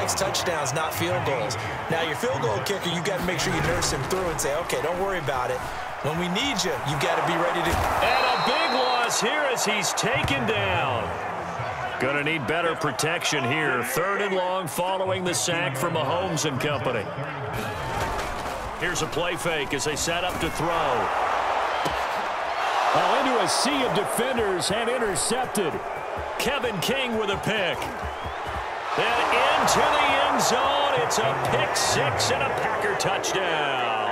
likes touchdowns, not field goals. Now, your field goal kicker, you got to make sure you nurse him through and say, okay, don't worry about it. When we need you, you've got to be ready to... And a big loss here as he's taken down. Going to need better protection here. Third and long following the sack from Mahomes and company. Here's a play fake as they set up to throw. Oh, into a sea of defenders and intercepted. Kevin King with a pick. Into the end zone. It's a pick six and a Packer touchdown.